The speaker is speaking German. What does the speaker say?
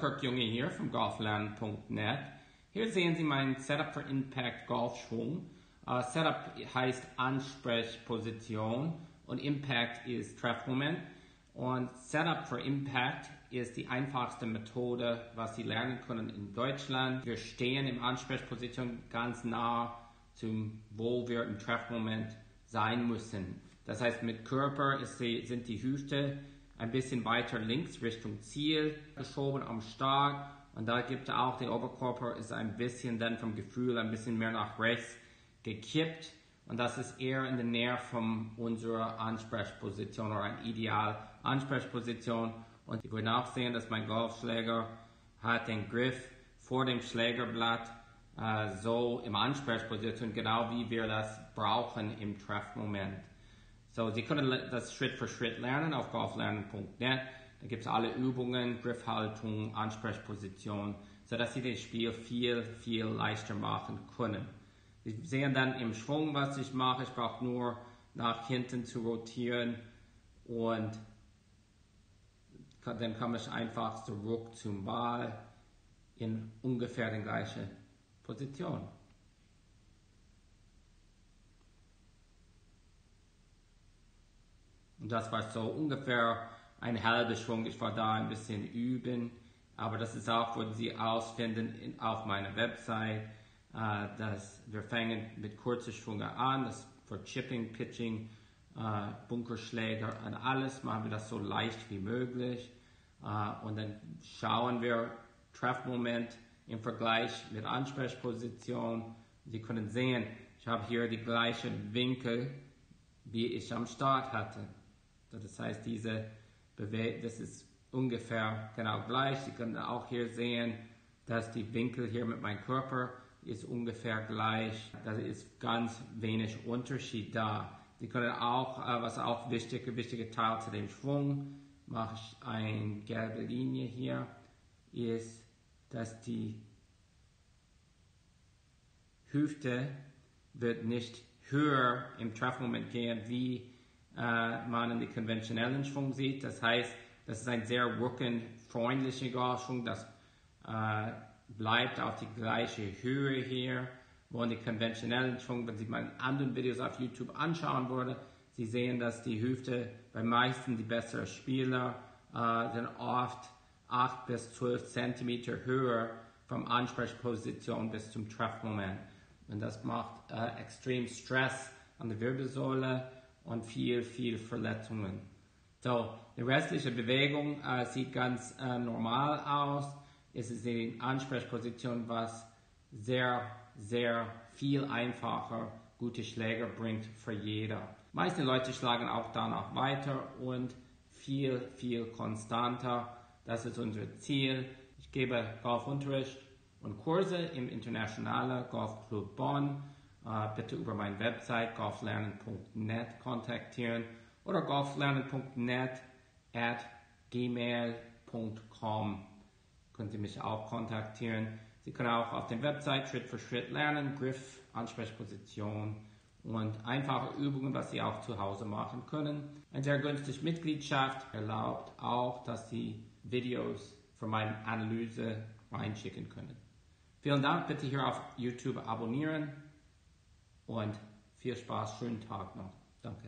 Kirk Junge hier vom golflernen.net. Hier sehen Sie mein Setup for Impact Golfschwung. Uh, Setup heißt Ansprechposition und Impact ist Treffmoment. Und Setup for Impact ist die einfachste Methode, was Sie lernen können in Deutschland. Wir stehen im Ansprechposition ganz nah zum, wo wir im Treffmoment sein müssen. Das heißt, mit Körper die, sind die Hüfte ein bisschen weiter links Richtung Ziel geschoben am Start. Und da gibt es auch, der Oberkörper ist ein bisschen dann vom Gefühl ein bisschen mehr nach rechts gekippt. Und das ist eher in der Nähe von unserer Ansprechposition oder ein Ideal Ansprechposition. Und ich würde auch sehen, dass mein Golfschläger hat den Griff vor dem Schlägerblatt äh, so im Ansprechposition, genau wie wir das brauchen im Treffmoment. So, Sie können das Schritt für Schritt lernen auf golflernen.net. Da gibt es alle Übungen, Griffhaltung, Ansprechposition, sodass Sie das Spiel viel, viel leichter machen können. Sie sehen dann im Schwung, was ich mache. Ich brauche nur nach hinten zu rotieren und dann komme ich einfach zurück zum Ball in ungefähr die gleiche Position. Das war so ungefähr ein halber Schwung. Ich war da ein bisschen üben, aber das ist auch, wo Sie ausfinden in, auf meiner Website. Äh, dass wir fangen mit kurzen Schwungen an, das für Chipping, Pitching, äh, Bunkerschläger und alles machen wir das so leicht wie möglich. Äh, und dann schauen wir Treffmoment im Vergleich mit Ansprechposition. Sie können sehen, ich habe hier die gleichen Winkel, wie ich am Start hatte. Das heißt, diese Bewegung, das ist ungefähr genau gleich. Sie können auch hier sehen, dass die Winkel hier mit meinem Körper ist ungefähr gleich. Da ist ganz wenig Unterschied da. Sie können auch, äh, was auch wichtig, ein wichtiger Teil zu dem Schwung, mache ich eine gelbe Linie hier, ist, dass die Hüfte wird nicht höher im Treffmoment gehen, wie man in den konventionellen Schwung sieht. Das heißt, das ist ein sehr rückenfreundlicher Golfschwung, das äh, bleibt auf die gleiche Höhe hier, wo in den konventionellen Schwung, wenn Sie mal anderen Videos auf YouTube anschauen würde, Sie sehen, dass die Hüfte bei meisten die besseren Spieler äh, sind oft 8 bis 12 cm höher vom Ansprechposition bis zum Treffmoment. Und das macht äh, extrem Stress an der Wirbelsäule und viel, viel Verletzungen. So, die restliche Bewegung äh, sieht ganz äh, normal aus. Es ist die Ansprechposition, was sehr, sehr viel einfacher gute Schläger bringt für jeder. Meiste Leute schlagen auch danach weiter und viel, viel konstanter. Das ist unser Ziel. Ich gebe Golfunterricht und Kurse im Internationalen Golfclub Bonn. Uh, bitte über meine Website golflernen.net kontaktieren oder golflernen.net at gmail.com können Sie mich auch kontaktieren. Sie können auch auf der Website Schritt für Schritt lernen, Griff, Ansprechposition und einfache Übungen, was Sie auch zu Hause machen können. Eine sehr günstige Mitgliedschaft erlaubt auch, dass Sie Videos für meine Analyse reinschicken können. Vielen Dank, bitte hier auf YouTube abonnieren und viel Spaß, schönen Tag noch. Danke.